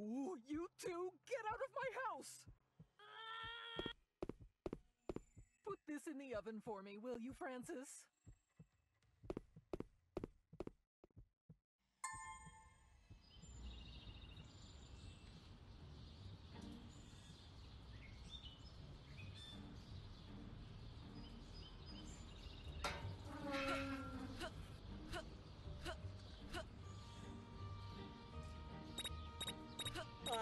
You, two, get out of my house! Put this in the oven for me, will you, Francis?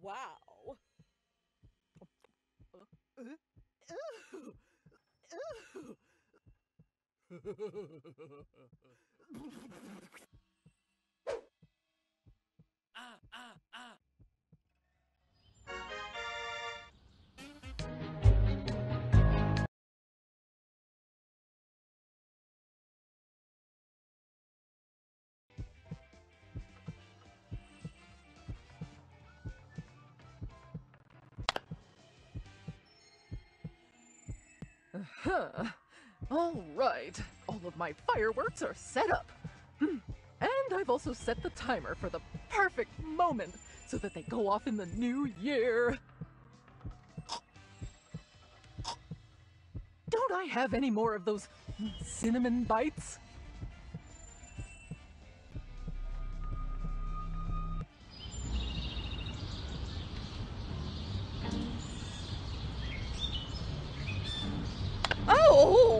Wow. All right. All of my fireworks are set up. Hmm. And I've also set the timer for the perfect moment so that they go off in the new year. Don't I have any more of those cinnamon bites? Oh!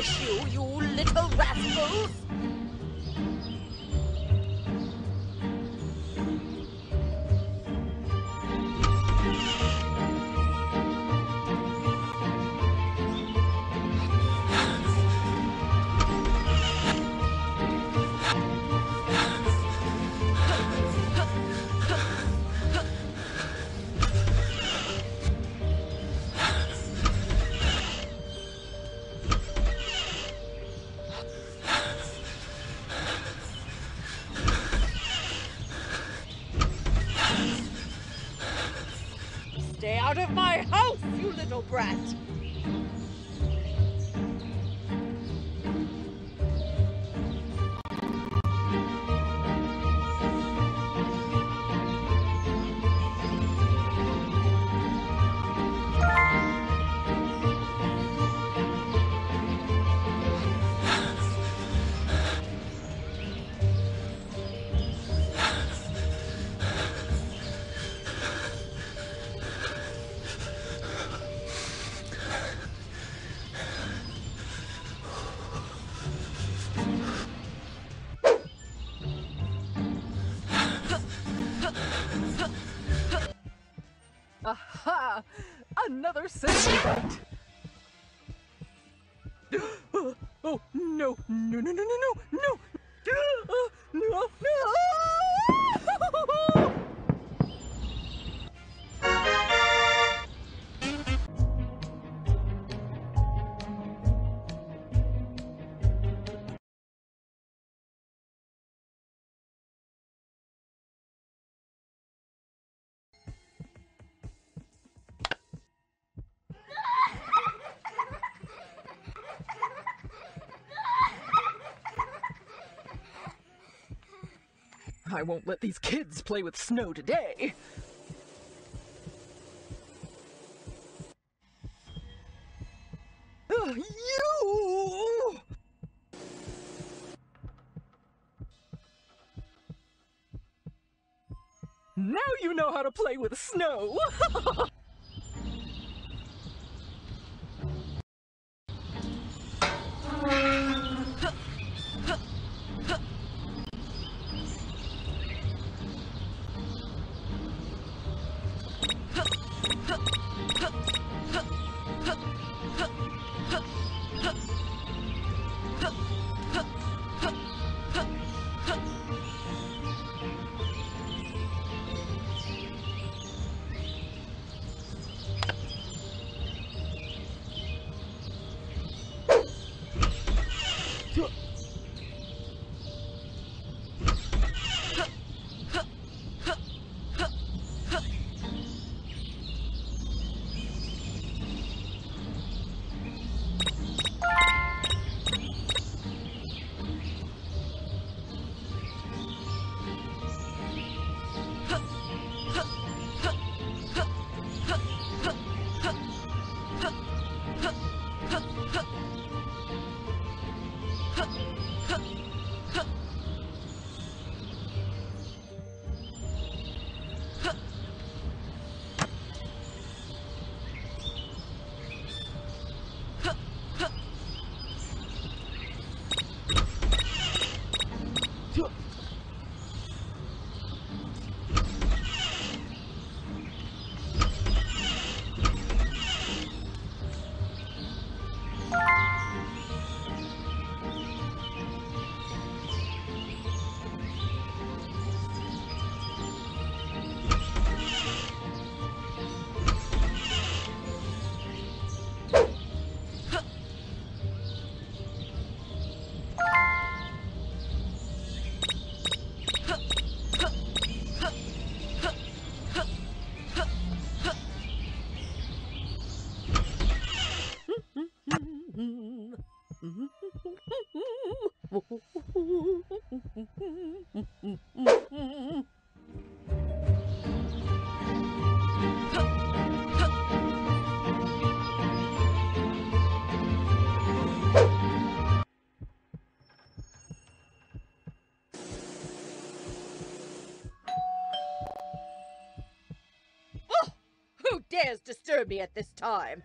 Punish you, you little rascals! You Pursuit! I won't let these kids play with snow today. Ugh, you! Now you know how to play with snow! dares disturb me at this time?